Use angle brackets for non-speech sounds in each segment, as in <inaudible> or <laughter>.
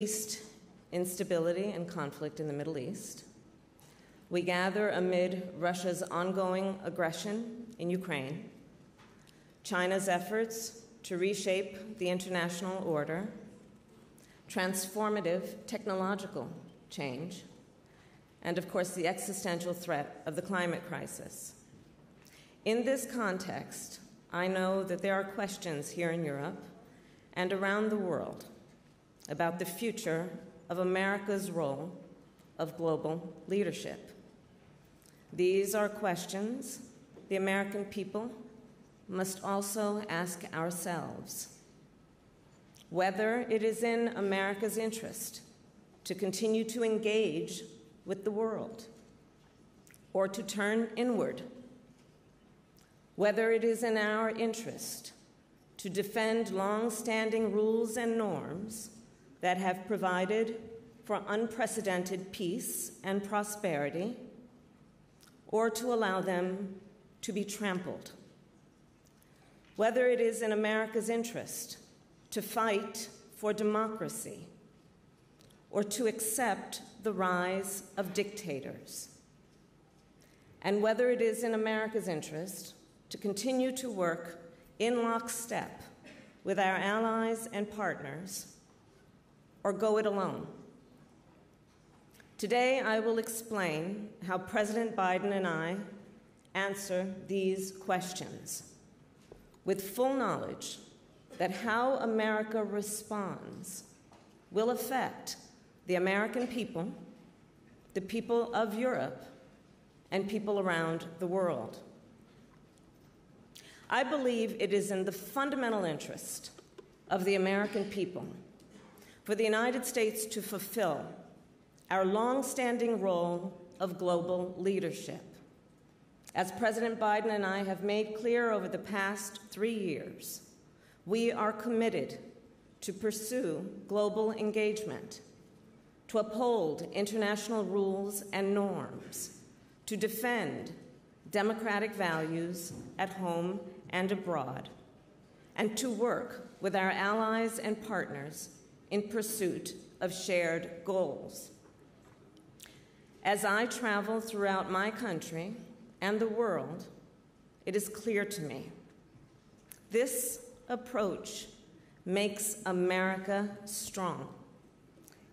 East instability and conflict in the Middle East. We gather amid Russia's ongoing aggression in Ukraine, China's efforts to reshape the international order, transformative technological change, and of course the existential threat of the climate crisis. In this context, I know that there are questions here in Europe and around the world about the future of America's role of global leadership. These are questions the American people must also ask ourselves. Whether it is in America's interest to continue to engage with the world or to turn inward, whether it is in our interest to defend long standing rules and norms that have provided for unprecedented peace and prosperity, or to allow them to be trampled. Whether it is in America's interest to fight for democracy or to accept the rise of dictators, and whether it is in America's interest to continue to work in lockstep with our allies and partners or go it alone. Today, I will explain how President Biden and I answer these questions with full knowledge that how America responds will affect the American people, the people of Europe, and people around the world. I believe it is in the fundamental interest of the American people for the United States to fulfill our long-standing role of global leadership. As President Biden and I have made clear over the past three years, we are committed to pursue global engagement, to uphold international rules and norms, to defend democratic values at home and abroad, and to work with our allies and partners in pursuit of shared goals. As I travel throughout my country and the world, it is clear to me this approach makes America strong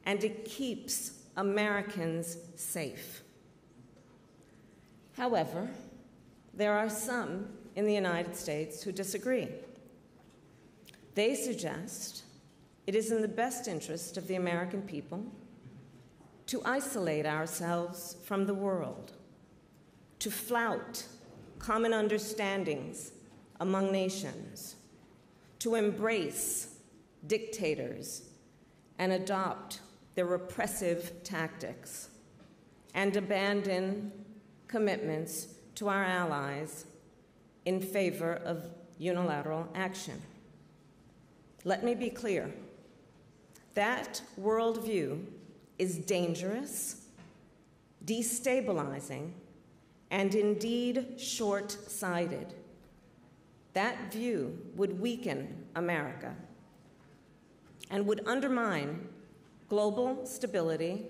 and it keeps Americans safe. However, there are some in the United States who disagree. They suggest it is in the best interest of the American people to isolate ourselves from the world, to flout common understandings among nations, to embrace dictators and adopt their repressive tactics, and abandon commitments to our allies in favor of unilateral action. Let me be clear. That worldview is dangerous, destabilizing, and indeed short sighted. That view would weaken America and would undermine global stability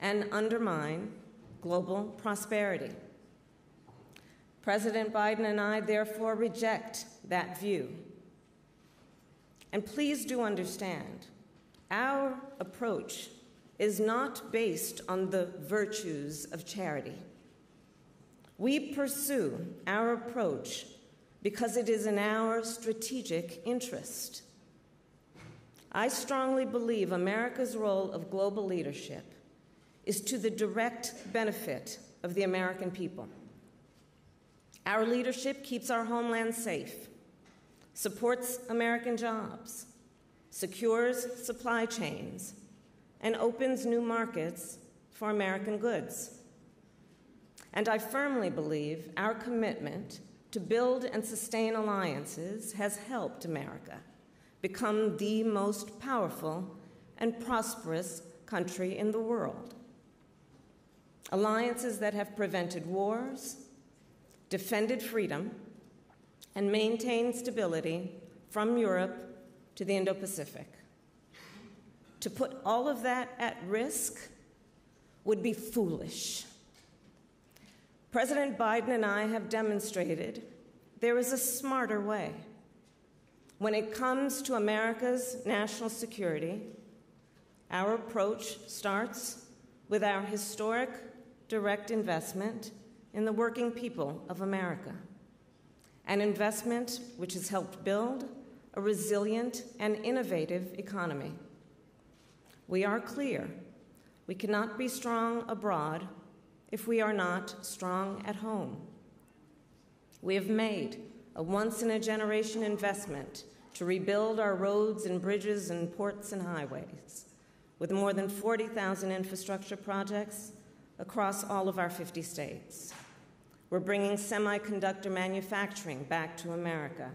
and undermine global prosperity. President Biden and I therefore reject that view. And please do understand our approach is not based on the virtues of charity. We pursue our approach because it is in our strategic interest. I strongly believe America's role of global leadership is to the direct benefit of the American people. Our leadership keeps our homeland safe, supports American jobs, secures supply chains, and opens new markets for American goods. And I firmly believe our commitment to build and sustain alliances has helped America become the most powerful and prosperous country in the world. Alliances that have prevented wars, defended freedom, and maintained stability from Europe to the Indo Pacific. to put all of that at risk would be foolish. President Biden and I have demonstrated there is a smarter way. When it comes to America's national security, our approach starts with our historic direct investment in the working people of America, an investment which has helped build a resilient and innovative economy. We are clear we cannot be strong abroad if we are not strong at home. We have made a once in a generation investment to rebuild our roads and bridges and ports and highways, with more than 40,000 infrastructure projects across all of our 50 states. We're bringing semiconductor manufacturing back to America,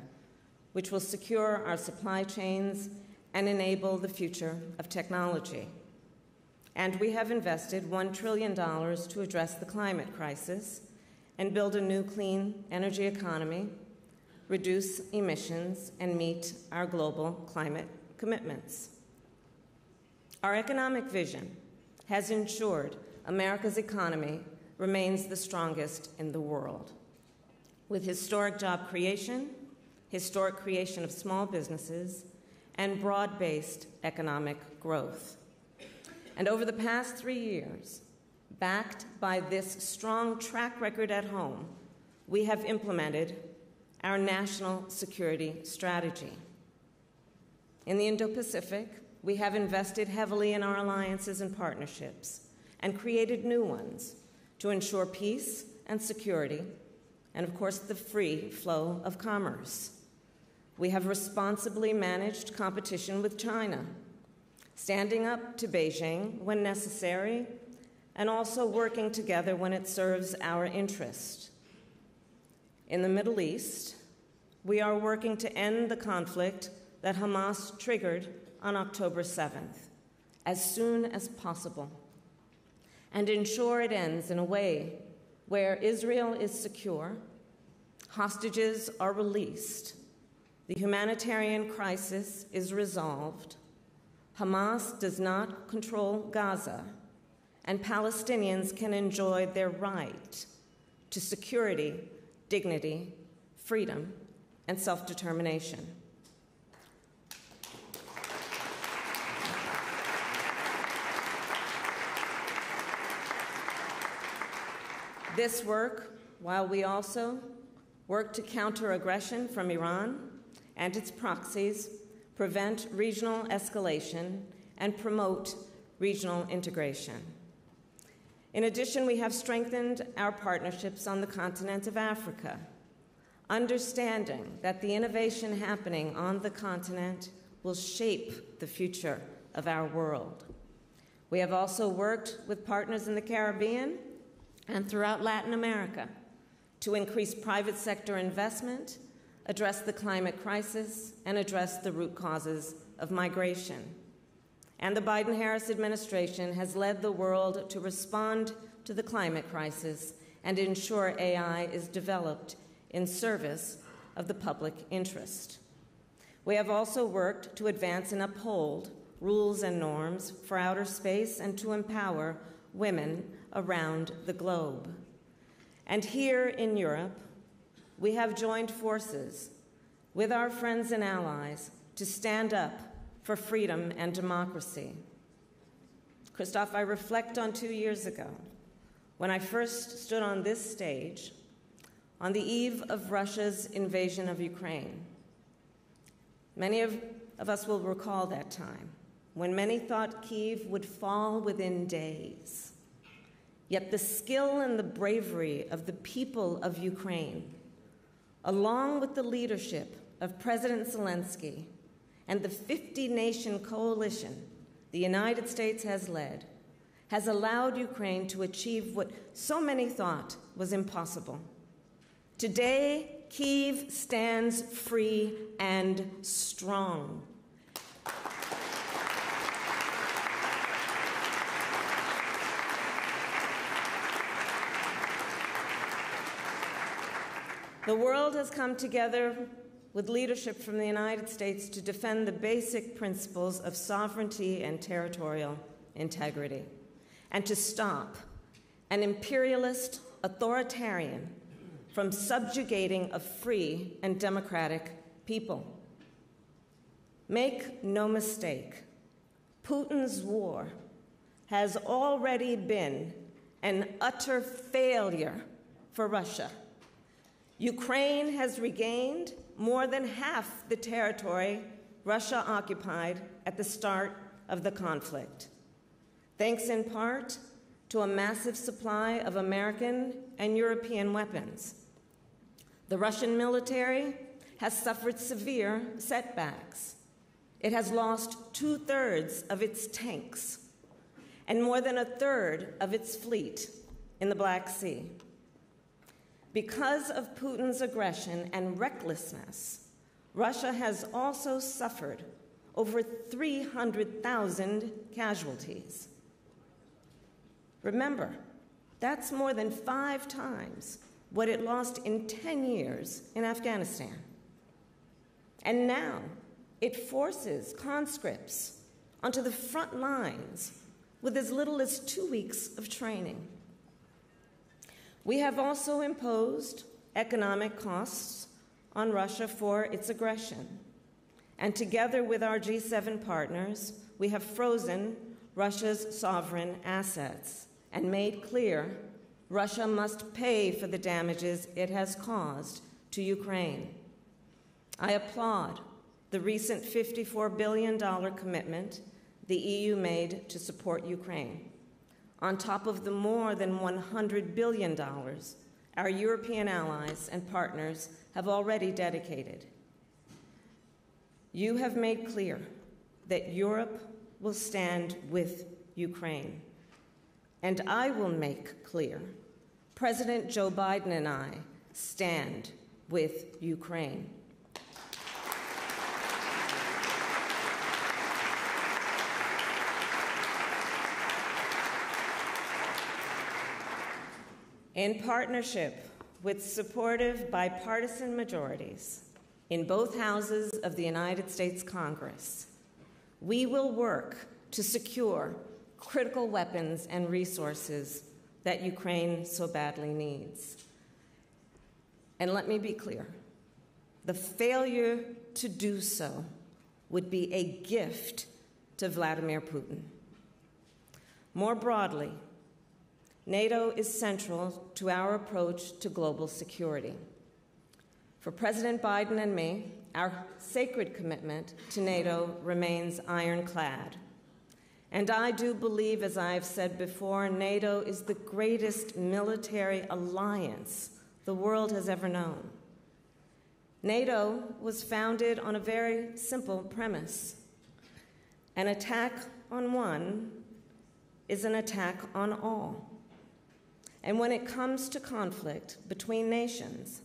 which will secure our supply chains and enable the future of technology. And we have invested $1 trillion to address the climate crisis and build a new clean energy economy, reduce emissions, and meet our global climate commitments. Our economic vision has ensured America's economy remains the strongest in the world. With historic job creation, historic creation of small businesses, and broad based economic growth. And over the past three years, backed by this strong track record at home, we have implemented our national security strategy. In the Indo Pacific, we have invested heavily in our alliances and partnerships and created new ones to ensure peace and security, and of course, the free flow of commerce. We have responsibly managed competition with China standing up to Beijing when necessary, and also working together when it serves our interest. In the Middle East, we are working to end the conflict that Hamas triggered on October 7th as soon as possible and ensure it ends in a way where Israel is secure, hostages are released, the humanitarian crisis is resolved, Hamas does not control Gaza, and Palestinians can enjoy their right to security, dignity, freedom, and self determination. This work, while we also work to counter aggression from Iran and its proxies, prevent regional escalation, and promote regional integration. In addition, we have strengthened our partnerships on the continent of Africa, understanding that the innovation happening on the continent will shape the future of our world. We have also worked with partners in the Caribbean and throughout Latin America to increase private sector investment address the climate crisis, and address the root causes of migration. And the Biden Harris administration has led the world to respond to the climate crisis and ensure AI is developed in service of the public interest. We have also worked to advance and uphold rules and norms for outer space and to empower women around the globe. And here in Europe, we have joined forces with our friends and allies to stand up for freedom and democracy. Christoph, I reflect on two years ago when I first stood on this stage on the eve of Russia's invasion of Ukraine. Many of, of us will recall that time when many thought Kiev would fall within days. Yet the skill and the bravery of the people of Ukraine along with the leadership of President Zelensky and the 50 nation coalition the United States has led, has allowed Ukraine to achieve what so many thought was impossible. Today, Kiev stands free and strong. The world has come together with leadership from the United States to defend the basic principles of sovereignty and territorial integrity, and to stop an imperialist authoritarian from subjugating a free and democratic people. Make no mistake, Putin's war has already been an utter failure for Russia. Ukraine has regained more than half the territory Russia occupied at the start of the conflict, thanks in part to a massive supply of American and European weapons. The Russian military has suffered severe setbacks. It has lost two thirds of its tanks and more than a third of its fleet in the Black Sea. Because of Putin's aggression and recklessness, Russia has also suffered over 300,000 casualties. Remember, that's more than five times what it lost in 10 years in Afghanistan. And now it forces conscripts onto the front lines with as little as two weeks of training. We have also imposed economic costs on Russia for its aggression. And together with our G7 partners, we have frozen Russia's sovereign assets and made clear Russia must pay for the damages it has caused to Ukraine. I applaud the recent $54 billion commitment the EU made to support Ukraine, on top of the more than $100 billion our European allies and partners have already dedicated. You have made clear that Europe will stand with Ukraine. And I will make clear President Joe Biden and I stand with Ukraine. In partnership with supportive bipartisan majorities in both houses of the United States Congress, we will work to secure critical weapons and resources that Ukraine so badly needs. And let me be clear the failure to do so would be a gift to Vladimir Putin. More broadly, NATO is central to our approach to global security. For President Biden and me, our sacred commitment to NATO remains ironclad. And I do believe, as I've said before, NATO is the greatest military alliance the world has ever known. NATO was founded on a very simple premise an attack on one is an attack on all. And when it comes to conflict between nations,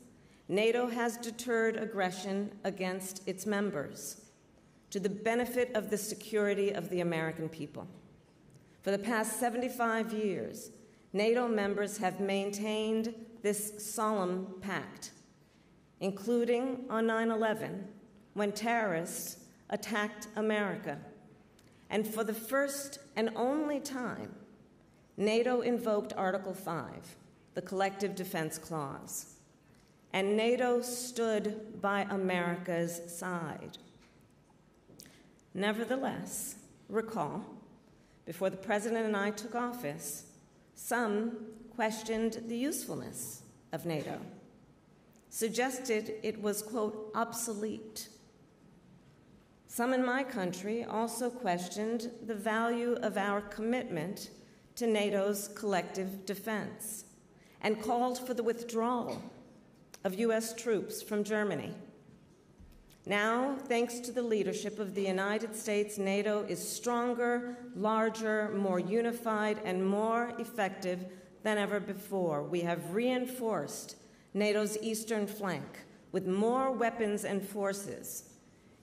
NATO has deterred aggression against its members to the benefit of the security of the American people. For the past 75 years, NATO members have maintained this solemn pact, including on 9 11 when terrorists attacked America. And for the first and only time, NATO invoked Article 5, the Collective Defense Clause, and NATO stood by America's side. Nevertheless, recall, before the President and I took office, some questioned the usefulness of NATO, suggested it was, quote, obsolete. Some in my country also questioned the value of our commitment to NATO's collective defense and called for the withdrawal of U.S. troops from Germany. Now, thanks to the leadership of the United States, NATO is stronger, larger, more unified, and more effective than ever before. We have reinforced NATO's eastern flank with more weapons and forces,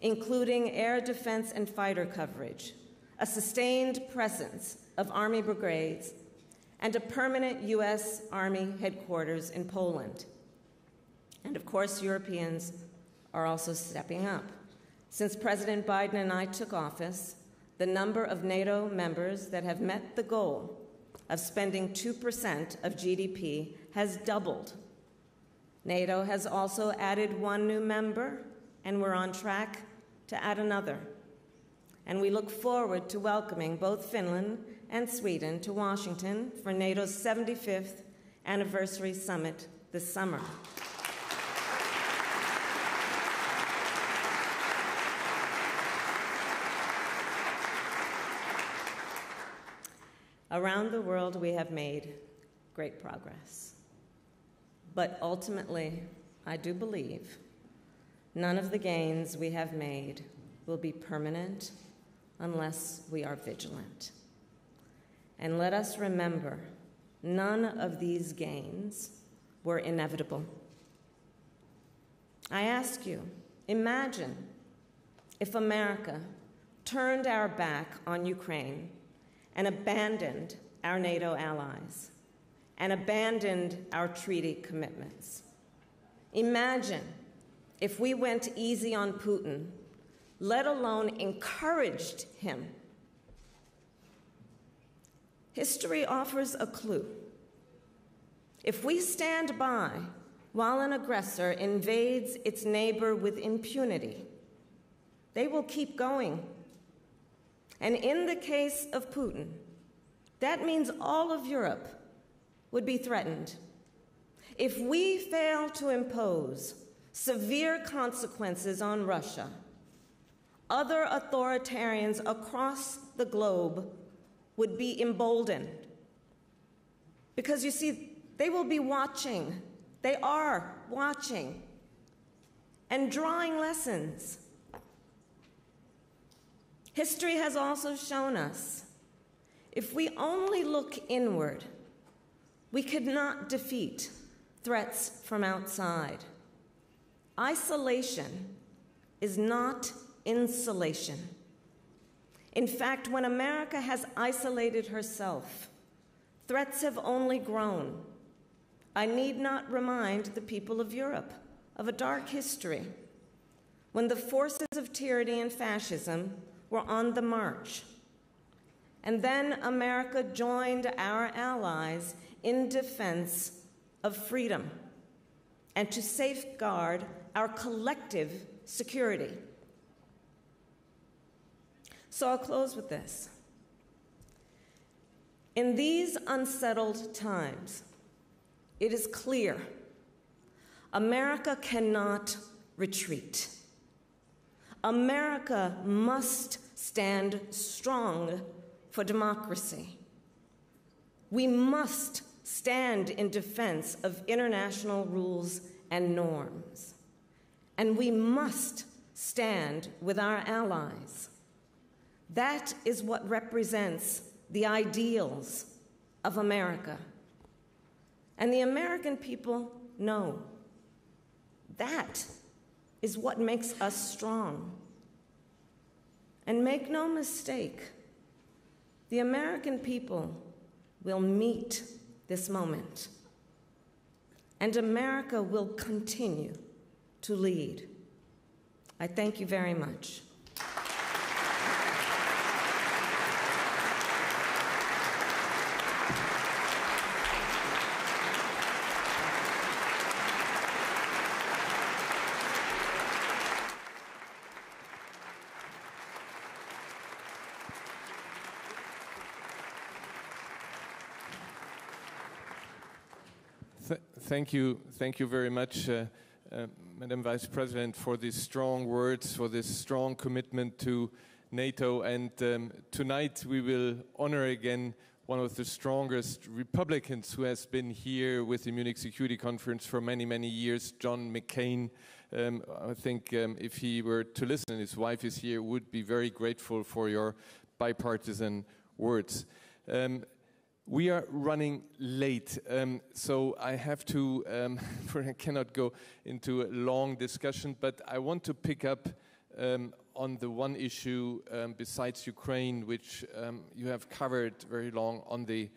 including air defense and fighter coverage, a sustained presence of Army brigades, and a permanent U.S. Army headquarters in Poland. And of course, Europeans are also stepping up. Since President Biden and I took office, the number of NATO members that have met the goal of spending 2% of GDP has doubled. NATO has also added one new member, and we're on track to add another. And we look forward to welcoming both Finland and Sweden to Washington for NATO's 75th anniversary summit this summer. Around the world, we have made great progress. But ultimately, I do believe none of the gains we have made will be permanent unless we are vigilant. And let us remember none of these gains were inevitable. I ask you, imagine if America turned our back on Ukraine and abandoned our NATO allies and abandoned our treaty commitments. Imagine if we went easy on Putin, let alone encouraged him. History offers a clue. If we stand by while an aggressor invades its neighbor with impunity, they will keep going and in the case of Putin, that means all of Europe would be threatened. If we fail to impose severe consequences on Russia, other authoritarians across the globe would be emboldened. Because you see, they will be watching, they are watching, and drawing lessons. History has also shown us if we only look inward, we could not defeat threats from outside. Isolation is not insulation. In fact, when America has isolated herself, threats have only grown. I need not remind the people of Europe of a dark history when the forces of tyranny and fascism were on the march. And then America joined our allies in defense of freedom and to safeguard our collective security. So I'll close with this. In these unsettled times, it is clear America cannot retreat. America must stand strong for democracy. We must stand in defense of international rules and norms. And we must stand with our allies. That is what represents the ideals of America. And the American people know that is what makes us strong. And make no mistake, the American people will meet this moment. And America will continue to lead. I thank you very much. Thank you, thank you very much, uh, uh, Madam Vice President, for these strong words, for this strong commitment to NATO. And um, tonight we will honor again one of the strongest Republicans who has been here with the Munich Security Conference for many, many years, John McCain. Um, I think um, if he were to listen, his wife is here, would be very grateful for your bipartisan words. Um, we are running late, um, so I have to, um, <laughs> I cannot go into a long discussion, but I want to pick up um, on the one issue um, besides Ukraine, which um, you have covered very long on the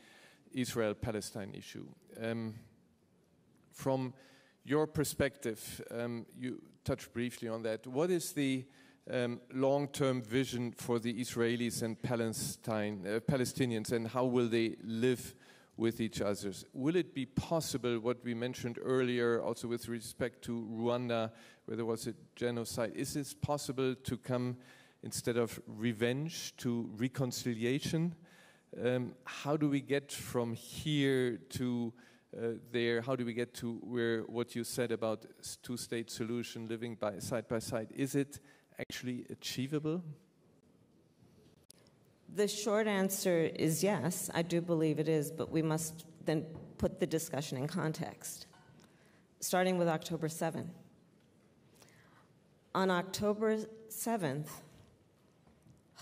Israel Palestine issue. Um, from your perspective, you touched briefly on that. What is the um, long-term vision for the Israelis and Palestine, uh, Palestinians, and how will they live with each other? Will it be possible, what we mentioned earlier, also with respect to Rwanda, where there was a genocide, is it possible to come instead of revenge to reconciliation? Um, how do we get from here to uh, there? How do we get to where what you said about two-state solution, living by side by side? Is it actually achievable? The short answer is yes, I do believe it is, but we must then put the discussion in context. Starting with October 7. On October 7th,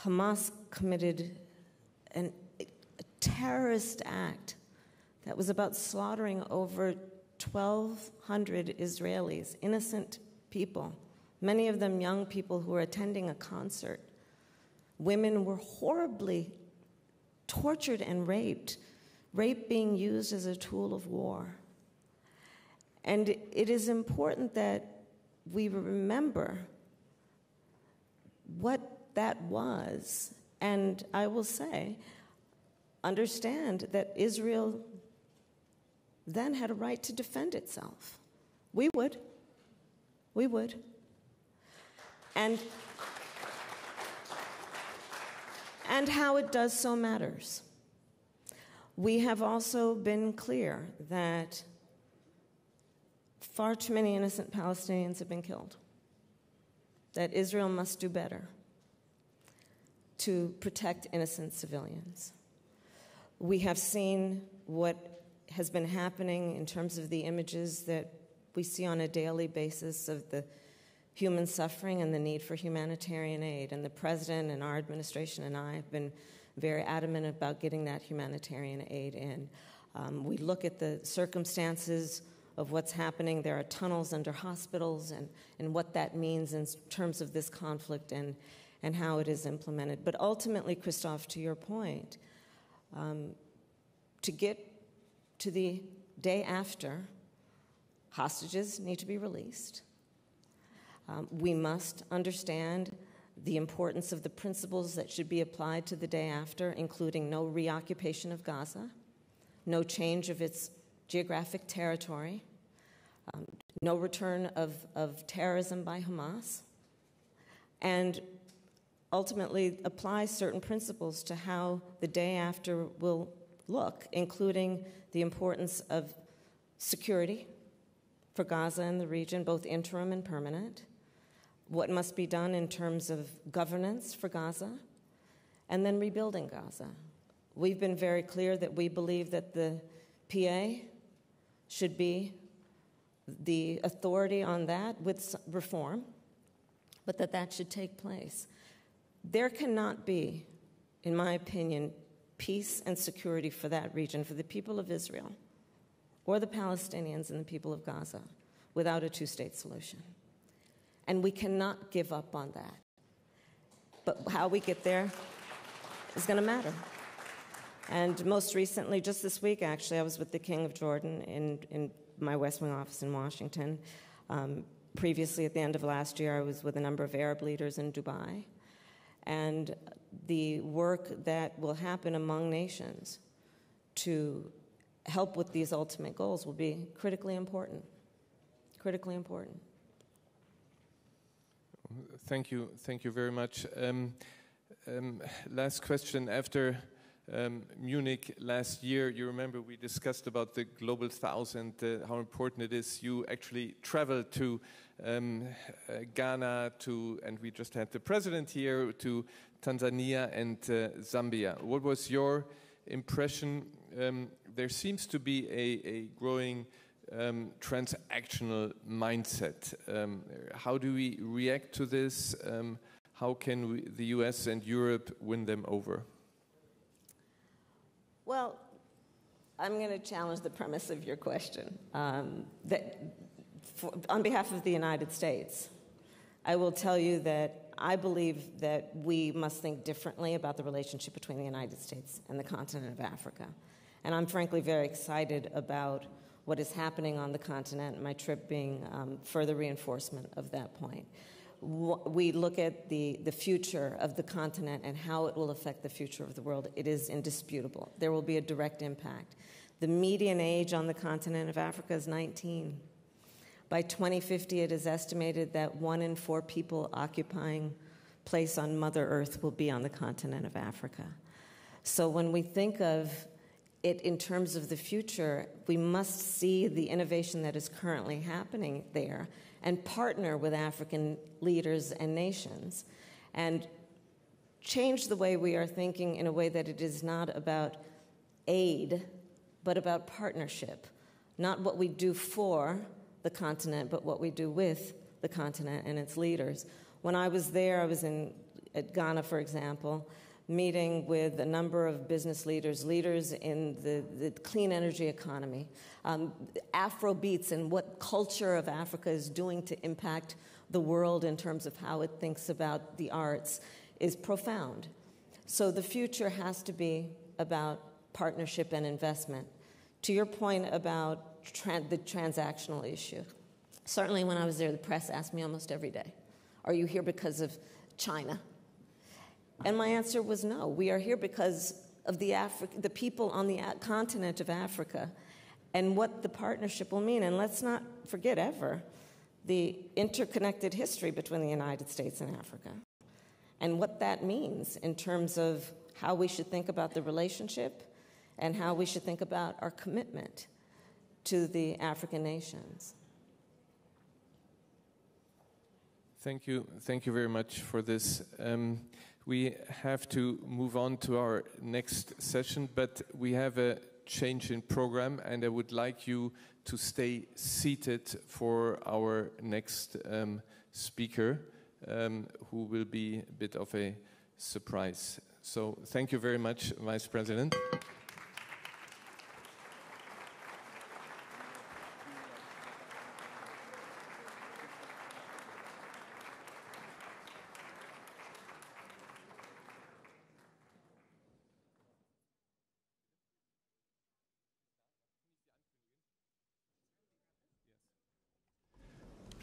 Hamas committed an, a terrorist act that was about slaughtering over 1,200 Israelis, innocent people, many of them young people who were attending a concert. Women were horribly tortured and raped, rape being used as a tool of war. And it is important that we remember what that was. And I will say, understand that Israel then had a right to defend itself. We would. We would. And, and how it does so matters. We have also been clear that far too many innocent Palestinians have been killed, that Israel must do better to protect innocent civilians. We have seen what has been happening in terms of the images that we see on a daily basis of the human suffering and the need for humanitarian aid. And the president and our administration and I have been very adamant about getting that humanitarian aid in. Um, we look at the circumstances of what's happening. There are tunnels under hospitals and, and what that means in terms of this conflict and, and how it is implemented. But ultimately, Christoph, to your point, um, to get to the day after, hostages need to be released. Um, we must understand the importance of the principles that should be applied to the day after, including no reoccupation of Gaza, no change of its geographic territory, um, no return of, of terrorism by Hamas, and ultimately apply certain principles to how the day after will look, including the importance of security for Gaza and the region, both interim and permanent, what must be done in terms of governance for Gaza, and then rebuilding Gaza. We've been very clear that we believe that the PA should be the authority on that with reform, but that that should take place. There cannot be, in my opinion, peace and security for that region, for the people of Israel, or the Palestinians and the people of Gaza, without a two state solution. And we cannot give up on that. But how we get there is going to matter. And most recently, just this week actually, I was with the King of Jordan in, in my West Wing office in Washington. Um, previously, at the end of last year, I was with a number of Arab leaders in Dubai and the work that will happen among nations to help with these ultimate goals will be critically important. Critically important. Thank you. Thank you very much. Um, um, last question. After um, Munich last year, you remember we discussed about the Global South, uh, how important it is. You actually traveled to uh, Ghana, to, and we just had the president here, to Tanzania and uh, Zambia. What was your impression? Um, there seems to be a, a growing um, transactional mindset. Um, how do we react to this? Um, how can we, the US and Europe win them over? Well, I'm going to challenge the premise of your question. Um, that for, on behalf of the United States, I will tell you that I believe that we must think differently about the relationship between the United States and the continent of Africa. And I'm frankly very excited about what is happening on the continent, my trip being um, further reinforcement of that point. We look at the, the future of the continent and how it will affect the future of the world. It is indisputable. There will be a direct impact. The median age on the continent of Africa is 19. By 2050, it is estimated that one in four people occupying place on Mother Earth will be on the continent of Africa. So when we think of it in terms of the future, we must see the innovation that is currently happening there and partner with African leaders and nations and change the way we are thinking in a way that it is not about aid, but about partnership. Not what we do for the continent, but what we do with the continent and its leaders. When I was there, I was in at Ghana, for example, meeting with a number of business leaders, leaders in the, the clean energy economy, um, Afro beats, and what culture of Africa is doing to impact the world in terms of how it thinks about the arts is profound. So the future has to be about partnership and investment. To your point about tra- the transactional issue, certainly when I was there, the press asked me almost every day, Are you here because of China? And my answer was no. We are here because of the, Afri- the people on the continent of Africa and what the partnership will mean. And let's not forget ever the interconnected history between the United States and Africa and what that means in terms of how we should think about the relationship and how we should think about our commitment to the African nations. Thank you. Thank you very much for this. Um, we have to move on to our next session, but we have a change in program, and I would like you to stay seated for our next um, speaker, um, who will be a bit of a surprise. So, thank you very much, Vice President.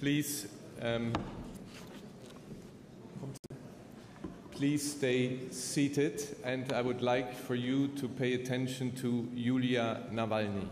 Please, um, please stay seated, and I would like for you to pay attention to Yulia Navalny.